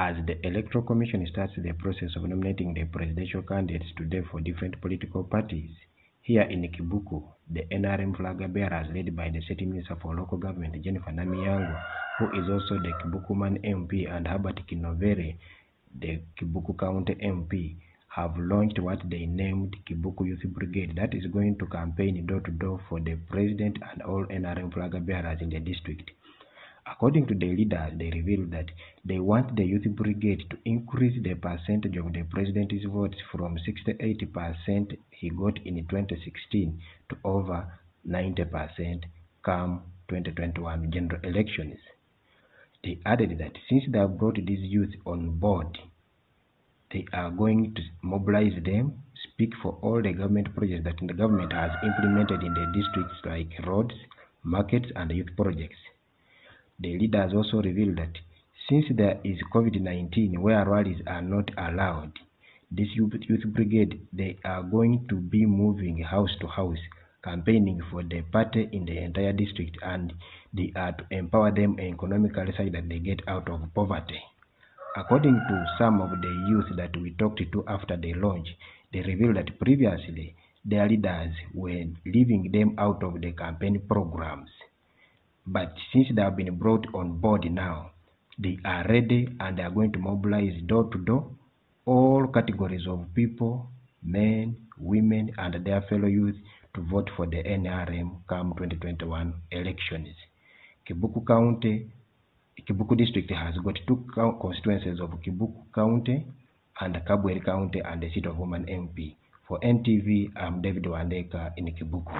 as the Electoral Commission starts the process of nominating the presidential candidates today for different political parties. Here in Kibuku, the NRM flag bearers led by the State Minister for Local Government, Jennifer Namiyango, who is also the Kibukuman MP, and Herbert Kinovere, the Kibuku County MP, have launched what they named Kibuku Youth Brigade that is going to campaign door to door for the president and all NRM flag bearers in the district. According to the leaders, they revealed that they want the youth brigade to increase the percentage of the president's votes from 68% he got in 2016 to over 90% come 2021 general elections. They added that since they have brought these youth on board, they are going to mobilize them, speak for all the government projects that the government has implemented in the districts like roads, markets, and youth projects. The leaders also revealed that since there is COVID-19 where rallies are not allowed, this youth, brigade, they are going to be moving house to house, campaigning for the party in the entire district and they are to empower them economically so that they get out of poverty. According to some of the youth that we talked to after the launch, they revealed that previously their leaders were leaving them out of the campaign programs. But since they have been brought on board now, they are ready and they are going to mobilize door to door all categories of people, men, women, and their fellow youth to vote for the NRM come 2021 elections. Kibuku County, Kibuku District has got two constituencies of Kibuku County and Kabweri County and the seat of woman MP. For NTV, I'm David Wandeka in Kibuku.